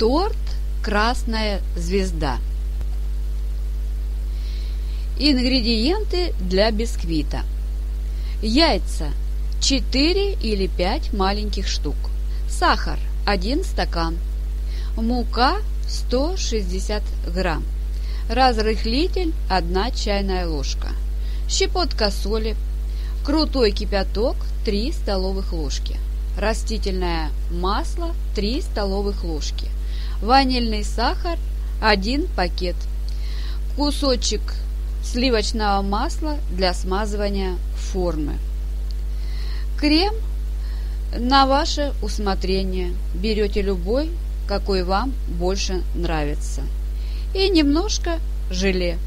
Торт «Красная звезда». Ингредиенты для бисквита. Яйца 4 или 5 маленьких штук. Сахар 1 стакан. Мука 160 грамм. Разрыхлитель 1 чайная ложка. Щепотка соли. Крутой кипяток 3 столовых ложки. Растительное масло 3 столовых ложки ванильный сахар 1 пакет, кусочек сливочного масла для смазывания формы. Крем на ваше усмотрение. Берете любой, какой вам больше нравится. И немножко желе.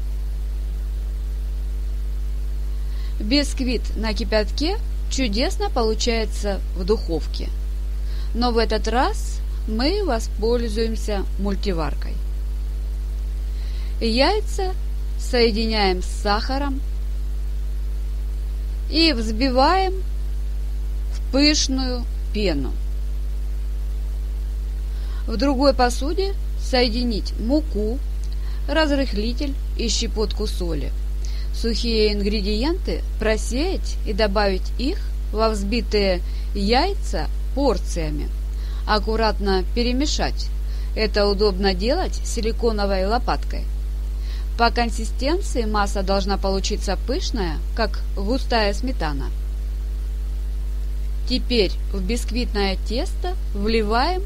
Бисквит на кипятке чудесно получается в духовке. Но в этот раз мы воспользуемся мультиваркой. Яйца соединяем с сахаром и взбиваем в пышную пену. В другой посуде соединить муку, разрыхлитель и щепотку соли. Сухие ингредиенты просеять и добавить их во взбитые яйца порциями аккуратно перемешать. Это удобно делать силиконовой лопаткой. По консистенции масса должна получиться пышная, как густая сметана. Теперь в бисквитное тесто вливаем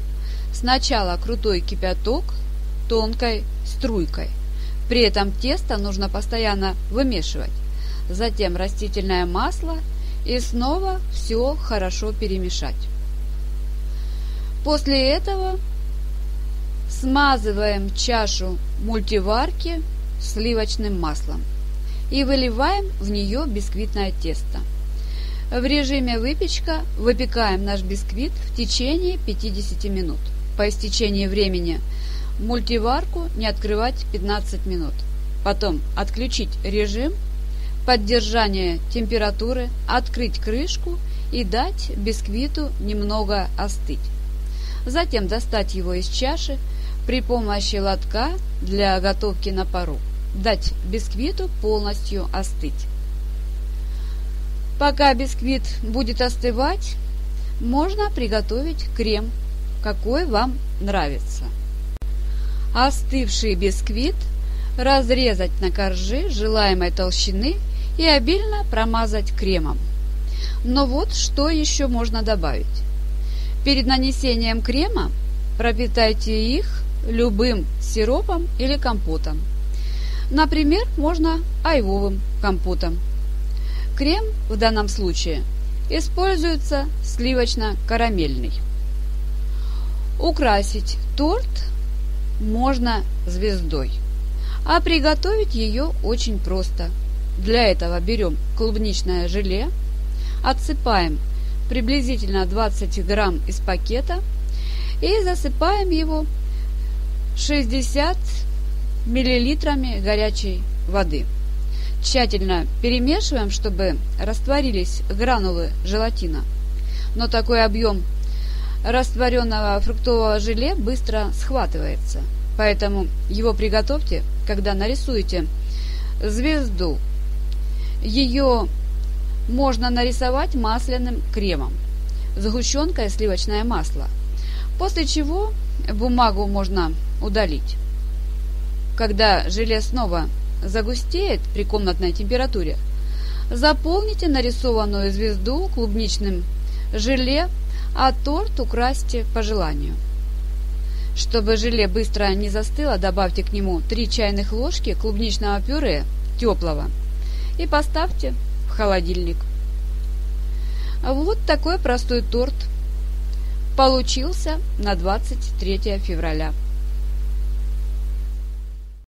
сначала крутой кипяток тонкой струйкой. При этом тесто нужно постоянно вымешивать. Затем растительное масло и снова все хорошо перемешать. После этого смазываем чашу мультиварки сливочным маслом и выливаем в нее бисквитное тесто. В режиме выпечка выпекаем наш бисквит в течение 50 минут. По истечении времени мультиварку не открывать 15 минут. Потом отключить режим поддержания температуры, открыть крышку и дать бисквиту немного остыть. Затем достать его из чаши при помощи лотка для готовки на пару. Дать бисквиту полностью остыть. Пока бисквит будет остывать, можно приготовить крем, какой вам нравится. Остывший бисквит разрезать на коржи желаемой толщины и обильно промазать кремом. Но вот что еще можно добавить. Перед нанесением крема пропитайте их любым сиропом или компотом. Например, можно айвовым компотом. Крем в данном случае используется сливочно-карамельный. Украсить торт можно звездой, а приготовить ее очень просто. Для этого берем клубничное желе, отсыпаем приблизительно 20 грамм из пакета и засыпаем его 60 миллилитрами горячей воды. Тщательно перемешиваем, чтобы растворились гранулы желатина. Но такой объем растворенного фруктового желе быстро схватывается. Поэтому его приготовьте, когда нарисуете звезду. Ее можно нарисовать масляным кремом, сгущенка и сливочное масло, после чего бумагу можно удалить. Когда желе снова загустеет при комнатной температуре, заполните нарисованную звезду клубничным желе, а торт украсьте по желанию. Чтобы желе быстро не застыло, добавьте к нему 3 чайных ложки клубничного пюре теплого и поставьте холодильник. Вот такой простой торт получился на 23 февраля.